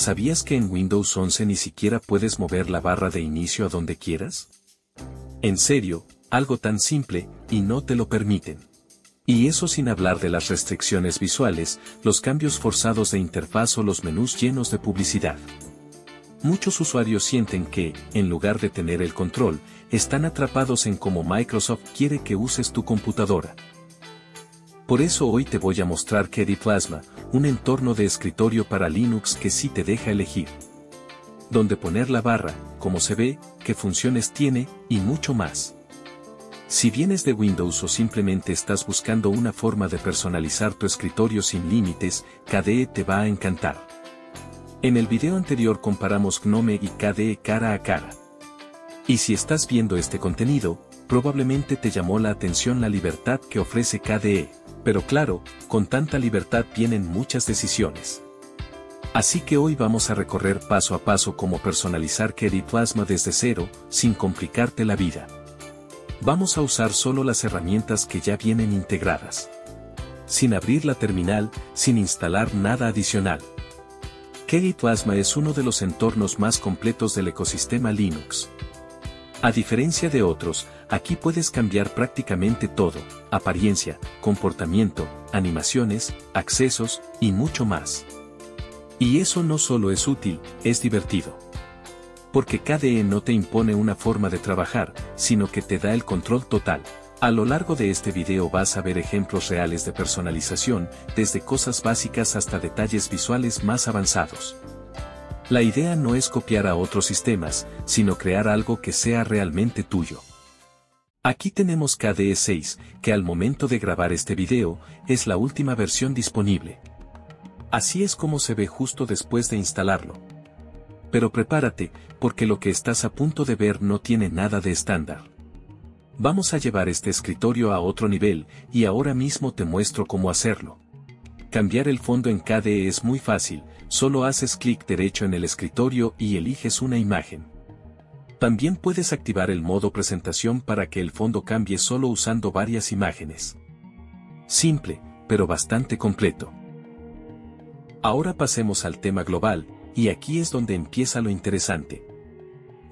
¿sabías que en Windows 11 ni siquiera puedes mover la barra de inicio a donde quieras? En serio, algo tan simple, y no te lo permiten. Y eso sin hablar de las restricciones visuales, los cambios forzados de interfaz o los menús llenos de publicidad. Muchos usuarios sienten que, en lugar de tener el control, están atrapados en cómo Microsoft quiere que uses tu computadora. Por eso hoy te voy a mostrar KDE Plasma, un entorno de escritorio para Linux que sí te deja elegir. Dónde poner la barra, cómo se ve, qué funciones tiene, y mucho más. Si vienes de Windows o simplemente estás buscando una forma de personalizar tu escritorio sin límites, KDE te va a encantar. En el video anterior comparamos GNOME y KDE cara a cara. Y si estás viendo este contenido, probablemente te llamó la atención la libertad que ofrece KDE. Pero claro, con tanta libertad vienen muchas decisiones. Así que hoy vamos a recorrer paso a paso cómo personalizar KDE Plasma desde cero, sin complicarte la vida. Vamos a usar solo las herramientas que ya vienen integradas. Sin abrir la terminal, sin instalar nada adicional. KDE Plasma es uno de los entornos más completos del ecosistema Linux. A diferencia de otros, aquí puedes cambiar prácticamente todo, apariencia, comportamiento, animaciones, accesos, y mucho más. Y eso no solo es útil, es divertido. Porque KDE no te impone una forma de trabajar, sino que te da el control total. A lo largo de este video vas a ver ejemplos reales de personalización, desde cosas básicas hasta detalles visuales más avanzados. La idea no es copiar a otros sistemas, sino crear algo que sea realmente tuyo. Aquí tenemos KDE 6, que al momento de grabar este video, es la última versión disponible. Así es como se ve justo después de instalarlo. Pero prepárate, porque lo que estás a punto de ver no tiene nada de estándar. Vamos a llevar este escritorio a otro nivel, y ahora mismo te muestro cómo hacerlo. Cambiar el fondo en KDE es muy fácil, solo haces clic derecho en el escritorio y eliges una imagen. También puedes activar el modo presentación para que el fondo cambie solo usando varias imágenes. Simple, pero bastante completo. Ahora pasemos al tema global, y aquí es donde empieza lo interesante.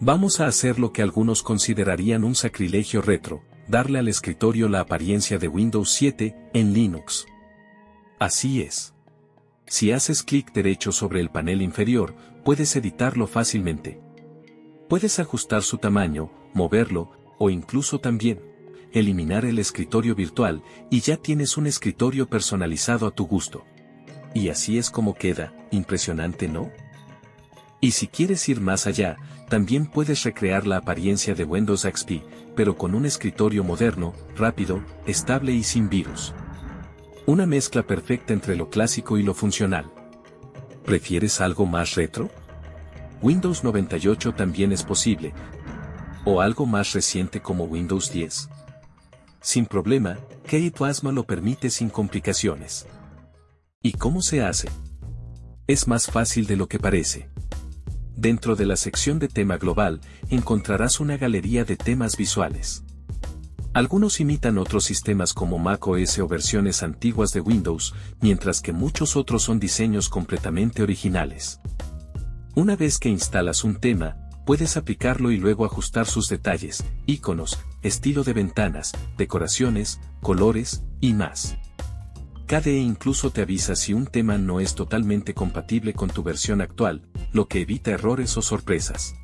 Vamos a hacer lo que algunos considerarían un sacrilegio retro, darle al escritorio la apariencia de Windows 7 en Linux. Así es. Si haces clic derecho sobre el panel inferior, puedes editarlo fácilmente. Puedes ajustar su tamaño, moverlo, o incluso también, eliminar el escritorio virtual, y ya tienes un escritorio personalizado a tu gusto. Y así es como queda, impresionante ¿no? Y si quieres ir más allá, también puedes recrear la apariencia de Windows XP, pero con un escritorio moderno, rápido, estable y sin virus. Una mezcla perfecta entre lo clásico y lo funcional. ¿Prefieres algo más retro? Windows 98 también es posible. ¿O algo más reciente como Windows 10? Sin problema, KDE Plasma lo permite sin complicaciones. ¿Y cómo se hace? Es más fácil de lo que parece. Dentro de la sección de tema global, encontrarás una galería de temas visuales. Algunos imitan otros sistemas como macOS o versiones antiguas de Windows, mientras que muchos otros son diseños completamente originales. Una vez que instalas un tema, puedes aplicarlo y luego ajustar sus detalles, iconos, estilo de ventanas, decoraciones, colores, y más. KDE incluso te avisa si un tema no es totalmente compatible con tu versión actual, lo que evita errores o sorpresas.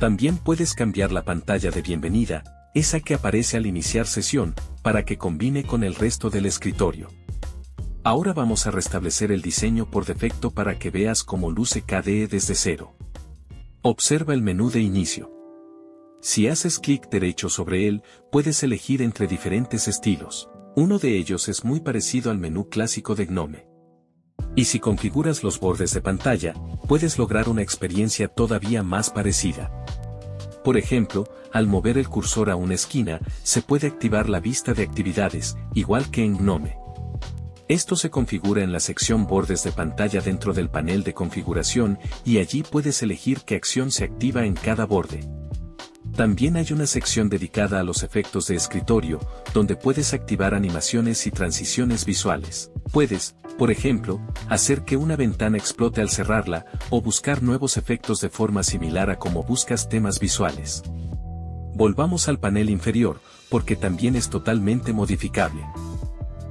También puedes cambiar la pantalla de bienvenida, esa que aparece al iniciar sesión, para que combine con el resto del escritorio. Ahora vamos a restablecer el diseño por defecto para que veas cómo luce KDE desde cero. Observa el menú de inicio. Si haces clic derecho sobre él, puedes elegir entre diferentes estilos. Uno de ellos es muy parecido al menú clásico de GNOME. Y si configuras los bordes de pantalla, puedes lograr una experiencia todavía más parecida. Por ejemplo, al mover el cursor a una esquina, se puede activar la vista de actividades, igual que en GNOME. Esto se configura en la sección bordes de pantalla dentro del panel de configuración y allí puedes elegir qué acción se activa en cada borde. También hay una sección dedicada a los efectos de escritorio, donde puedes activar animaciones y transiciones visuales. Puedes, Por ejemplo, hacer que una ventana explote al cerrarla, o buscar nuevos efectos de forma similar a como buscas temas visuales. Volvamos al panel inferior, porque también es totalmente modificable.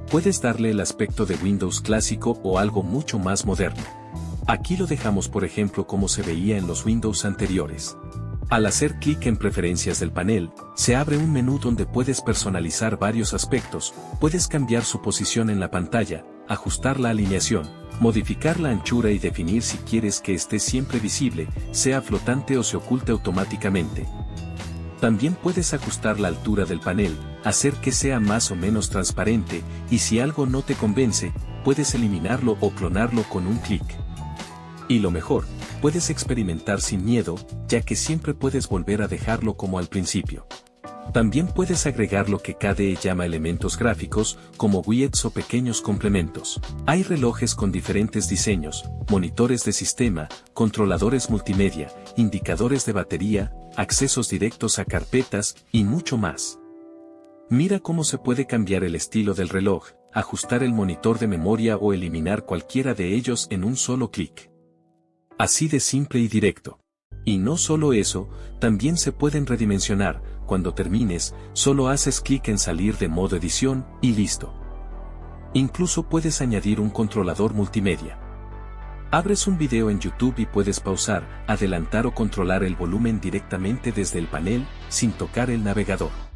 Puedes darle el aspecto de Windows clásico o algo mucho más moderno. Aquí lo dejamos por ejemplo como se veía en los Windows anteriores. Al hacer clic en preferencias del panel, se abre un menú donde puedes personalizar varios aspectos, puedes cambiar su posición en la pantalla, ajustar la alineación, modificar la anchura y definir si quieres que esté siempre visible, sea flotante o se oculte automáticamente. También puedes ajustar la altura del panel, hacer que sea más o menos transparente, y si algo no te convence, puedes eliminarlo o clonarlo con un clic. Y lo mejor, puedes experimentar sin miedo, ya que siempre puedes volver a dejarlo como al principio. También puedes agregar lo que KDE llama elementos gráficos, como widgets o pequeños complementos. Hay relojes con diferentes diseños, monitores de sistema, controladores multimedia, indicadores de batería, accesos directos a carpetas, y mucho más. Mira cómo se puede cambiar el estilo del reloj, ajustar el monitor de memoria o eliminar cualquiera de ellos en un solo clic. Así de simple y directo. Y no solo eso, también se pueden redimensionar, cuando termines, solo haces clic en salir de modo edición, y listo. Incluso puedes añadir un controlador multimedia. Abres un video en YouTube y puedes pausar, adelantar o controlar el volumen directamente desde el panel, sin tocar el navegador.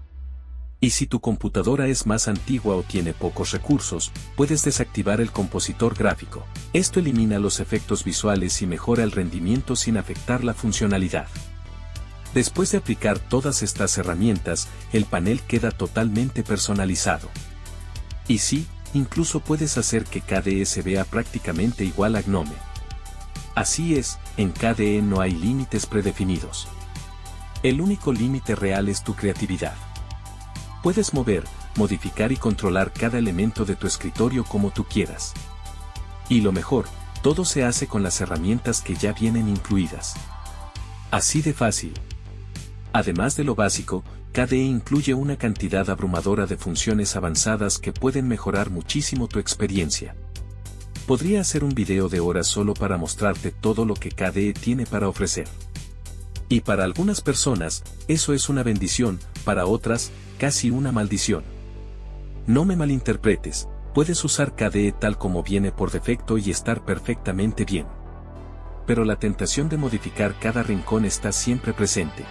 Y si tu computadora es más antigua o tiene pocos recursos, puedes desactivar el compositor gráfico. Esto elimina los efectos visuales y mejora el rendimiento sin afectar la funcionalidad. Después de aplicar todas estas herramientas, el panel queda totalmente personalizado. Y sí, incluso puedes hacer que KDE se vea prácticamente igual a GNOME. Así es, en KDE no hay límites predefinidos. El único límite real es tu creatividad. Puedes mover, modificar y controlar cada elemento de tu escritorio como tú quieras. Y lo mejor, todo se hace con las herramientas que ya vienen incluidas. Así de fácil. Además de lo básico, KDE incluye una cantidad abrumadora de funciones avanzadas que pueden mejorar muchísimo tu experiencia. Podría hacer un video de horas solo para mostrarte todo lo que KDE tiene para ofrecer. Y para algunas personas, eso es una bendición, para otras, casi una maldición. No me malinterpretes, puedes usar KDE tal como viene por defecto y estar perfectamente bien. Pero la tentación de modificar cada rincón está siempre presente.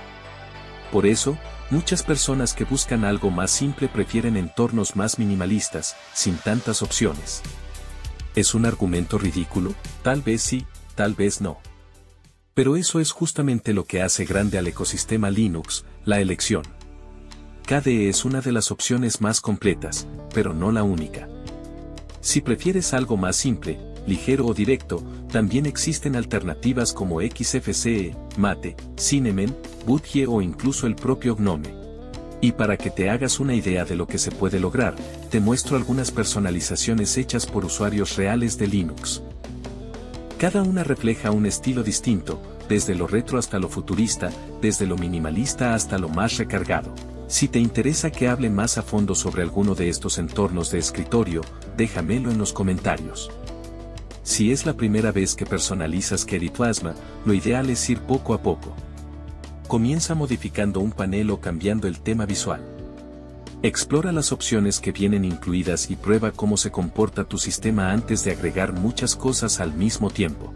Por eso, muchas personas que buscan algo más simple prefieren entornos más minimalistas, sin tantas opciones. ¿Es un argumento ridículo? Tal vez sí, tal vez no. Pero eso es justamente lo que hace grande al ecosistema Linux, la elección. KDE es una de las opciones más completas, pero no la única. Si prefieres algo más simple, ligero o directo, también existen alternativas como XFCE, Mate, Cinnamon, Budgie o incluso el propio Gnome. Y para que te hagas una idea de lo que se puede lograr, te muestro algunas personalizaciones hechas por usuarios reales de Linux. Cada una refleja un estilo distinto, desde lo retro hasta lo futurista, desde lo minimalista hasta lo más recargado. Si te interesa que hable más a fondo sobre alguno de estos entornos de escritorio, déjamelo en los comentarios. Si es la primera vez que personalizas Keri Plasma, lo ideal es ir poco a poco. Comienza modificando un panel o cambiando el tema visual. Explora las opciones que vienen incluidas y prueba cómo se comporta tu sistema antes de agregar muchas cosas al mismo tiempo.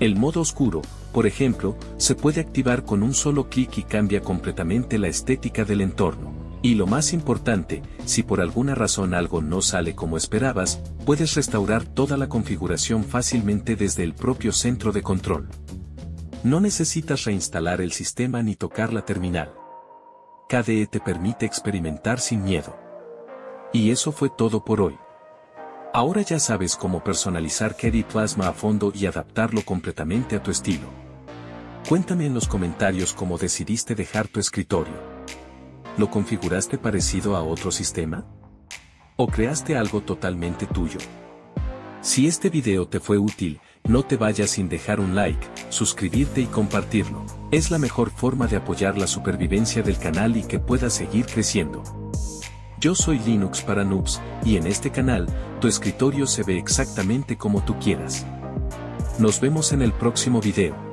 El modo oscuro, por ejemplo, se puede activar con un solo clic y cambia completamente la estética del entorno. Y lo más importante, si por alguna razón algo no sale como esperabas, puedes restaurar toda la configuración fácilmente desde el propio centro de control. No necesitas reinstalar el sistema ni tocar la terminal. KDE te permite experimentar sin miedo. Y eso fue todo por hoy. Ahora ya sabes cómo personalizar KDE Plasma a fondo y adaptarlo completamente a tu estilo. Cuéntame en los comentarios cómo decidiste dejar tu escritorio. ¿Lo configuraste parecido a otro sistema? ¿O creaste algo totalmente tuyo? Si este video te fue útil, no te vayas sin dejar un like, suscribirte y compartirlo. Es la mejor forma de apoyar la supervivencia del canal y que pueda seguir creciendo. Yo soy Linux para Noobs, y en este canal, tu escritorio se ve exactamente como tú quieras. Nos vemos en el próximo video.